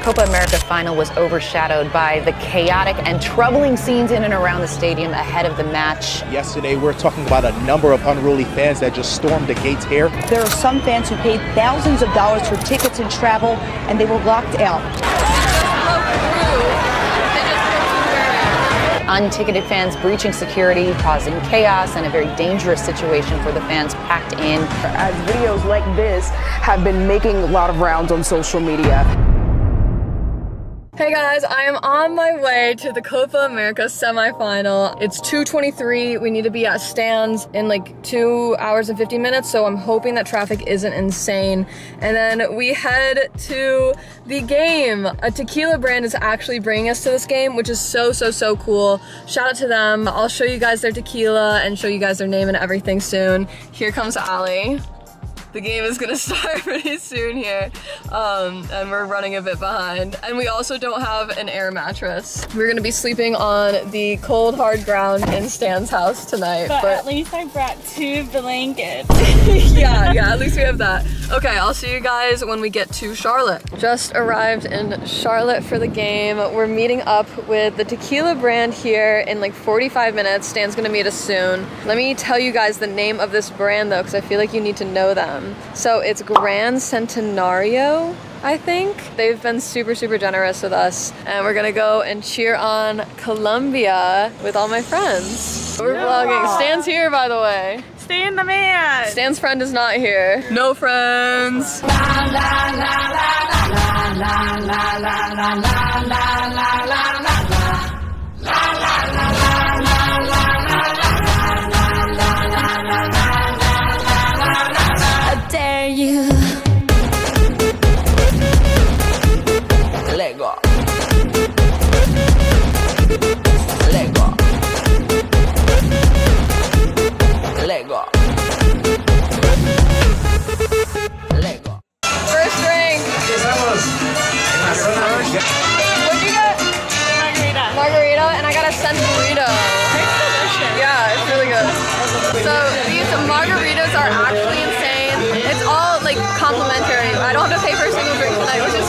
Copa America final was overshadowed by the chaotic and troubling scenes in and around the stadium ahead of the match. Yesterday, we are talking about a number of unruly fans that just stormed the gates here. There are some fans who paid thousands of dollars for tickets and travel, and they were locked out. Unticketed fans breaching security, causing chaos and a very dangerous situation for the fans packed in. As videos like this have been making a lot of rounds on social media. Hey guys, I am on my way to the Copa America semifinal. It's 2.23, we need to be at Stan's in like two hours and 50 minutes, so I'm hoping that traffic isn't insane. And then we head to the game. A tequila brand is actually bringing us to this game, which is so, so, so cool. Shout out to them. I'll show you guys their tequila and show you guys their name and everything soon. Here comes Ali the game is gonna start pretty soon here. Um, and we're running a bit behind. And we also don't have an air mattress. We're gonna be sleeping on the cold, hard ground in Stan's house tonight. But, but at least I brought two blankets. yeah, yeah, at least we have that. Okay, I'll see you guys when we get to Charlotte. Just arrived in Charlotte for the game. We're meeting up with the tequila brand here in like 45 minutes. Stan's gonna meet us soon. Let me tell you guys the name of this brand though, because I feel like you need to know them. Um, so it's Grand Centenario, I think. They've been super, super generous with us. And we're gonna go and cheer on Colombia with all my friends. We're yeah. vlogging. Stan's here, by the way. Stan the man. Stan's friend is not here. No friends you.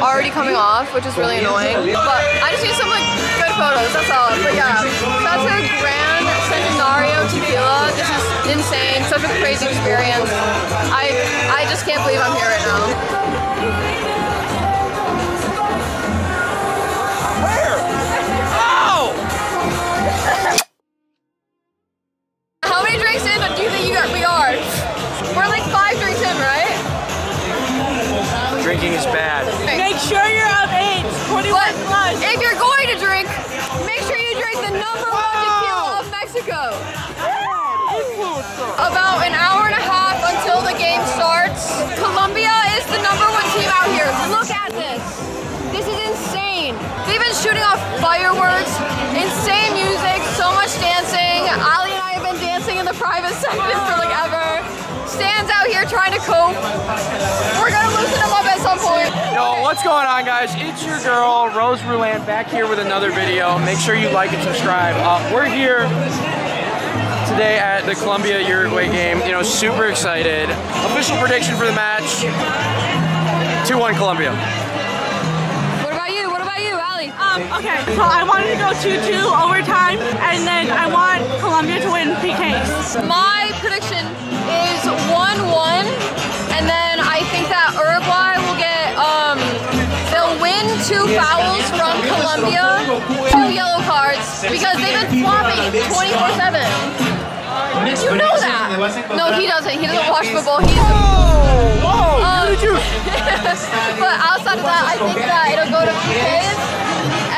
already coming off, which is really annoying. But I just need some like good photos, that's all. But yeah, that's a Grand Centenario Tequila. This is insane, such a crazy experience. I I just can't believe I'm here right now. drinking is bad. Make sure you're of age, 21 but plus. If you're going to drink, make sure you drink the number one tequila of Mexico. About an hour and a half until the game starts. Colombia is the number one team out here. Look at this. This is insane. They've been shooting off fireworks, insane music, so much dancing. Ali private section for like ever. Stan's out here trying to cope. We're gonna loosen him up at some point. Yo, what's going on guys? It's your girl, Rose Ruland, back here with another video. Make sure you like and subscribe. Uh, we're here today at the Colombia Uruguay game. You know, super excited. Official prediction for the match, 2-1 Colombia. What about you? What about you, Ali? Um, okay, so I wanted to go 2-2 overtime, and then I want Colombia to win PKs. My prediction is 1-1, and then I think that Uruguay will get, um, they'll win two fouls from Colombia, two yellow cards, because they've been flopping 24-7. You know that. No, he doesn't. He doesn't watch football. He's. Whoa! Whoa! Um, you but outside of that, I think that it'll go to PKs,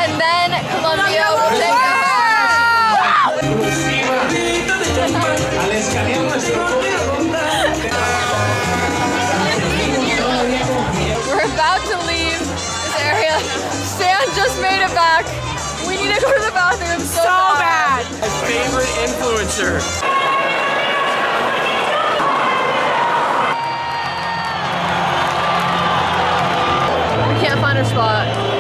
and then Colombia will take the made it back. We need to go to the bathroom so, So bad. My favorite influencer. We can't find our spot.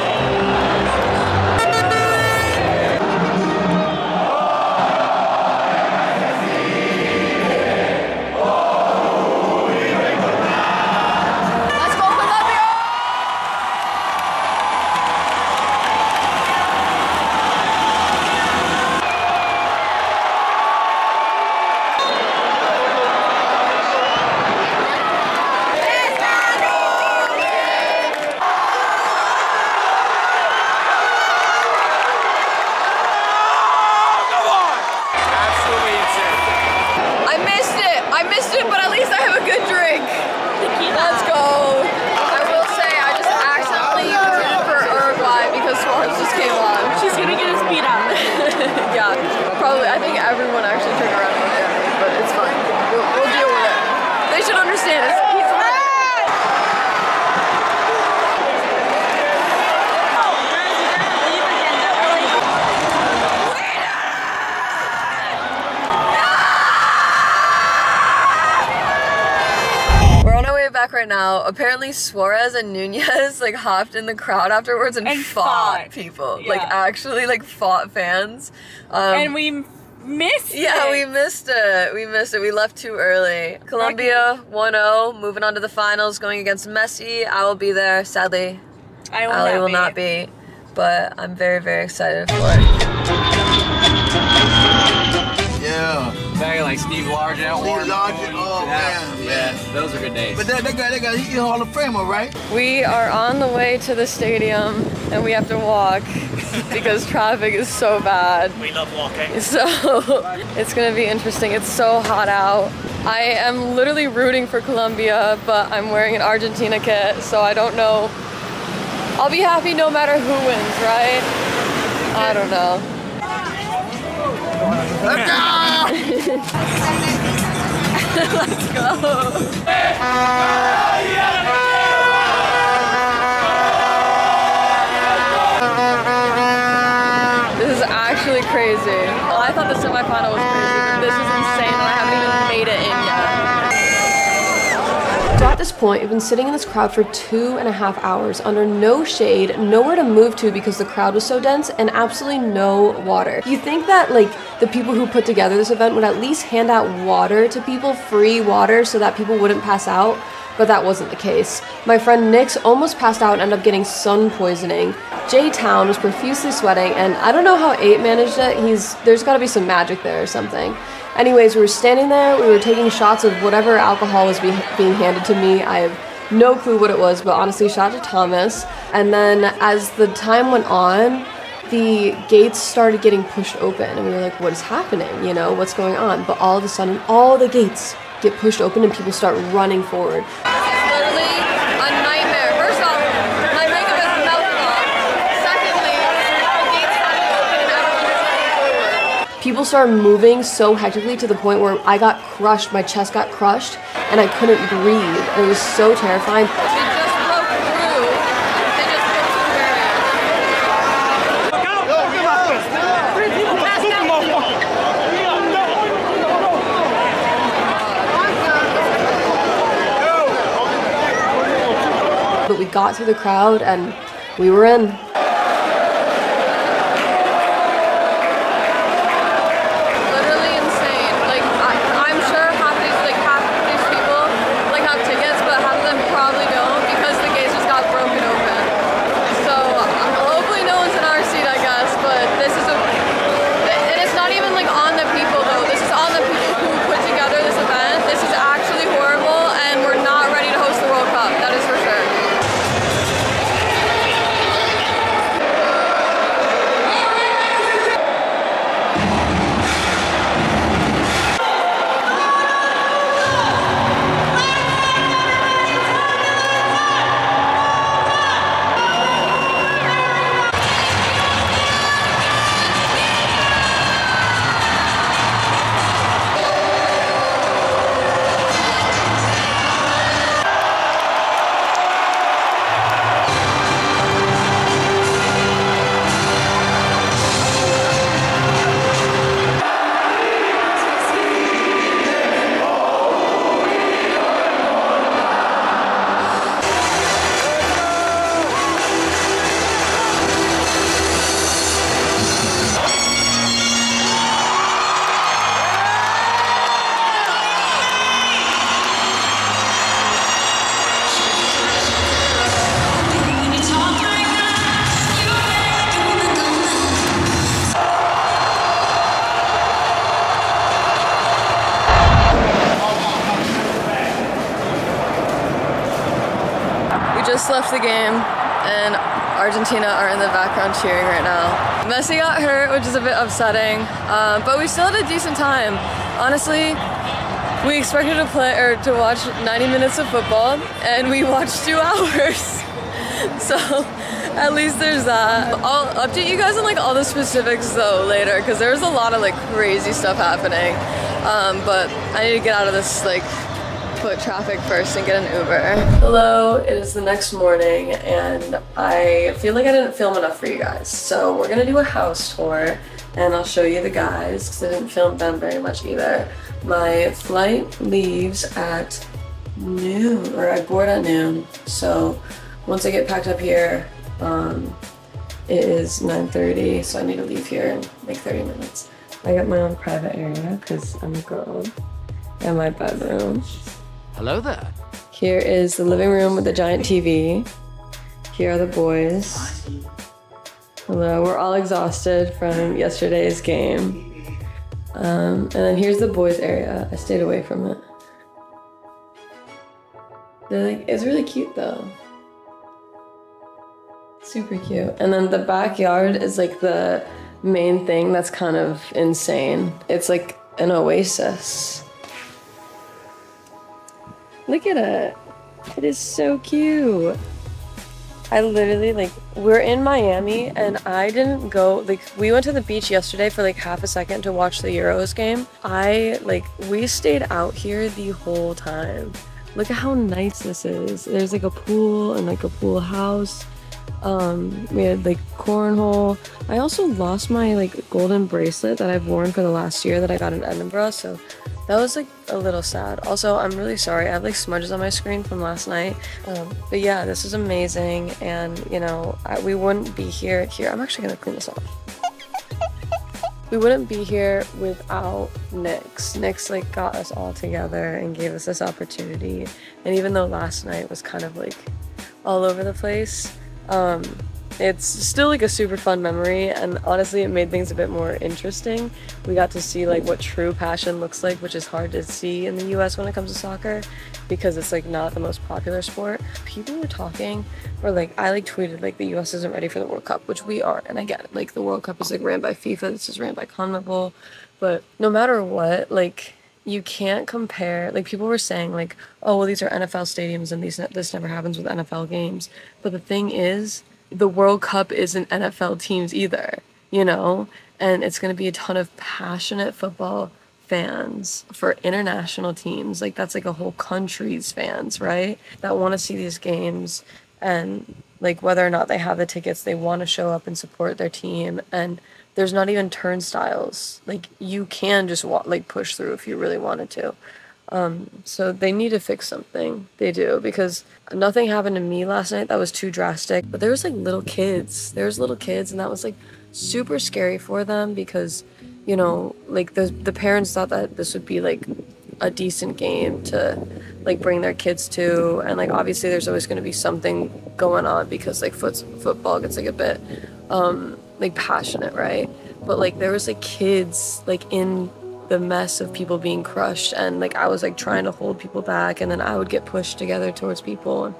Back right now. Apparently Suarez and Nunez like hopped in the crowd afterwards and, And fought, fought. people. Like actually like fought fans. Um, and we missed yeah, it. we missed it. We missed it. We left too early. Colombia 1-0, moving on to the finals, going against Messi. I will be there. Sadly, I will, Ali not, will be. not be. But I'm very, very excited for it. Like Steve Largent, Steve Warren Largent, Mooney. oh, yeah, man, yeah, those are good days. But that, that guy, that guy, he's a Hall of Famer, right? We are on the way to the stadium and we have to walk because traffic is so bad. We love walking. So it's gonna be interesting. It's so hot out. I am literally rooting for Colombia, but I'm wearing an Argentina kit, so I don't know. I'll be happy no matter who wins, right? I don't know. Let's go. This is actually crazy. Oh, I thought the semifinal was crazy, this point, we've been sitting in this crowd for two and a half hours under no shade, nowhere to move to because the crowd was so dense, and absolutely no water. You think that like the people who put together this event would at least hand out water to people, free water, so that people wouldn't pass out, but that wasn't the case. My friend Nix almost passed out and ended up getting sun poisoning. J Town was profusely sweating, and I don't know how Eight managed it. He's there's got to be some magic there or something. Anyways, we were standing there, we were taking shots of whatever alcohol was be- being handed to me. I have no clue what it was, but honestly, shout out to Thomas. And then as the time went on, the gates started getting pushed open, and we were like, what is happening? You know, what's going on? But all of a sudden, all the gates get pushed open, and people start running forward. It's literally a nightmare. First off, my makeup is melting off. Secondly, the gates haven't opened and everyone's running forward. People started moving so hectically to the point where I got crushed, my chest got crushed, and I couldn't breathe. It was so terrifying. They just broke through. They just broke through the barrier. But we got through the crowd and we were in. Game, and Argentina are in the background cheering right now. Messi got hurt, which is a bit upsetting, uh, but we still had a decent time. Honestly, we expected to play or to watch 90 minutes of football, and we watched two hours. so at least there's that. I'll update you guys on like all the specifics though later, because there was a lot of like crazy stuff happening. Um, but I need to get out of this like foot traffic first and get an Uber. Hello, it is the next morning and I feel like I didn't film enough for you guys. So we're gonna do a house tour and I'll show you the guys because I didn't film them very much either. My flight leaves at noon, or I board at noon. So once I get packed up here, um, it is 9.30, so I need to leave here in like 30 minutes. I got my own private area because I'm a girl. And my bedroom. Hello there. Here is the living room with the giant TV. Here are the boys. Hello, we're all exhausted from yesterday's game. Um, and then here's the boys area. I stayed away from it. They're like, it's really cute though. Super cute. And then the backyard is like the main thing that's kind of insane. It's like an oasis. Look at it. It is so cute. I literally like we're in Miami and I didn't go like we went to the beach yesterday for like half a second to watch the Euros game. I like we stayed out here the whole time. Look at how nice this is. There's like a pool and like a pool house. Um, we had like cornhole. I also lost my like golden bracelet that I've worn for the last year that I got in Edinburgh, so that was like a little sad. Also, I'm really sorry. I have like smudges on my screen from last night. Um, but yeah, this is amazing, and you know, I, we wouldn't be here. Here, I'm actually gonna clean this off. We wouldn't be here without Nix. Nix like got us all together and gave us this opportunity. And even though last night was kind of like all over the place, um, it's still like a super fun memory and honestly it made things a bit more interesting. We got to see like what true passion looks like which is hard to see in the us when it comes to soccer because it's like not the most popular sport. People were talking or like i like tweeted like the us isn't ready for the world cup which we are and i get it. Like the world cup is like ran by fifa this is ran by conmebol but no matter what like you can't compare like people were saying like oh well these are nfl stadiums and these this never happens with nfl games. But the thing is the World Cup isn't NFL teams either, you know? And it's going to be a ton of passionate football fans for international teams. Like, that's like a whole country's fans, right? That want to see these games and, like, whether or not they have the tickets, they want to show up and support their team. And there's not even turnstiles. Like, you can just walk, like, push through if you really wanted to. Um, so they need to fix something. They do because nothing happened to me last night that was too drastic. But there was like little kids. There was little kids, and that was like super scary for them because, you know, like the the parents thought that this would be like a decent game to like bring their kids to, and like obviously there's always going to be something going on because like foot, football gets like a bit um like passionate, right? But like there was like kids like in the mess of people being crushed. And like I was like trying to hold people back and then I would get pushed together towards people. And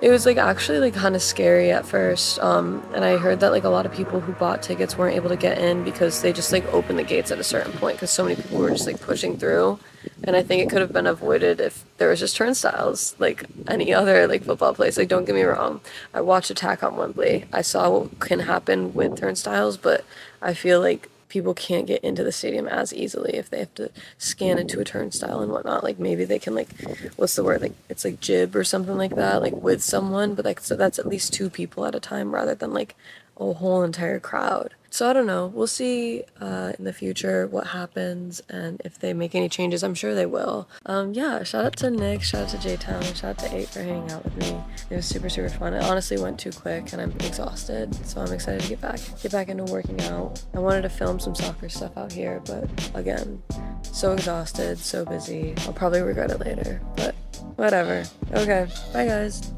it was like actually like kind of scary at first um, and I heard that like a lot of people who bought tickets weren't able to get in because they just like opened the gates at a certain point because so many people were just like pushing through. And I think it could have been avoided if there was just turnstiles like any other like football place. Like don't get me wrong. I watched Attack on Wembley. I saw what can happen with turnstiles but I feel like people can't get into the stadium as easily if they have to scan into a turnstile and whatnot. Like maybe they can like, what's the word? Like it's like jib or something like that, like with someone. But like so that's at least two people at a time rather than like a whole entire crowd. So I don't know. We'll see uh, in the future what happens and if they make any changes. I'm sure they will. Um, yeah, shout out to Nix, shout out to J Town, shout out to Eight for hanging out with me. It was super, super fun. It honestly went too quick and I'm exhausted. So I'm excited to get back, get back into working out. I wanted to film some soccer stuff out here, but again, so exhausted, so busy. I'll probably regret it later, but whatever. Okay, bye guys.